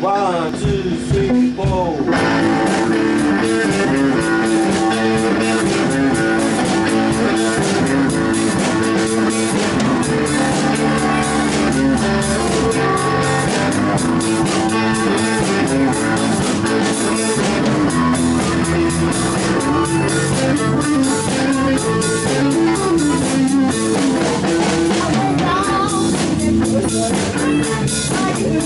One, two, three, four. I'm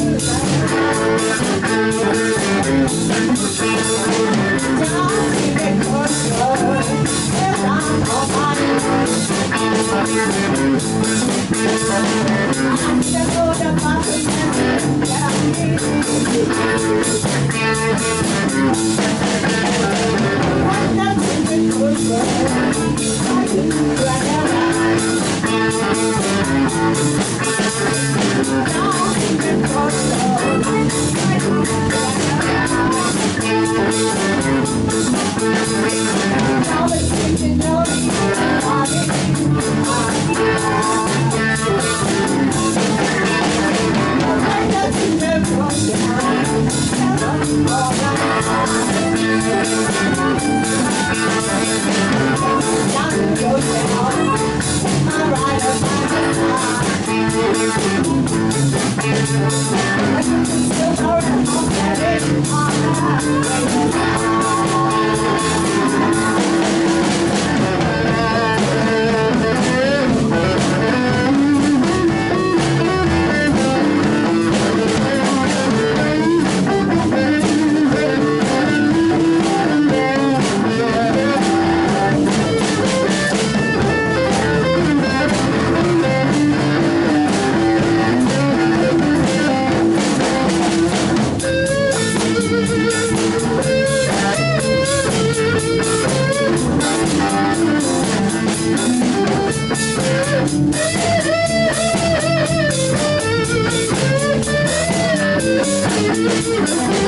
Yes.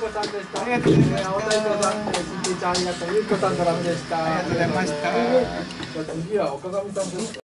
ありがとうございました。